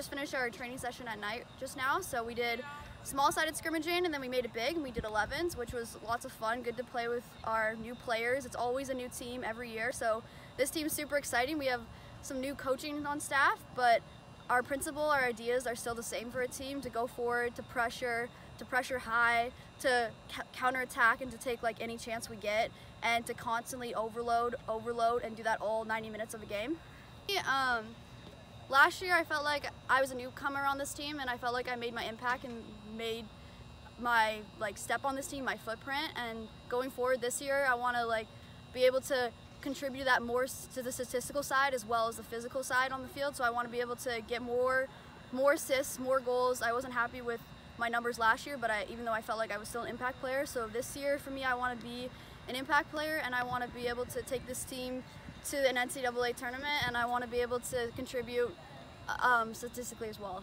Just finished our training session at night just now, so we did small-sided scrimmaging and then we made it big and we did 11s, which was lots of fun. Good to play with our new players. It's always a new team every year, so this team's super exciting. We have some new coaching on staff, but our principle, our ideas are still the same for a team to go forward, to pressure, to pressure high, to counterattack and to take like any chance we get and to constantly overload, overload and do that all 90 minutes of a game. Um, last year I felt like I was a newcomer on this team and I felt like I made my impact and made my like step on this team, my footprint and going forward this year I want to like be able to contribute that more to the statistical side as well as the physical side on the field. So I want to be able to get more, more assists, more goals. I wasn't happy with my numbers last year, but I, even though I felt like I was still an impact player. So this year for me, I want to be an impact player and I want to be able to take this team to an NCAA tournament and I want to be able to contribute um, statistically as well.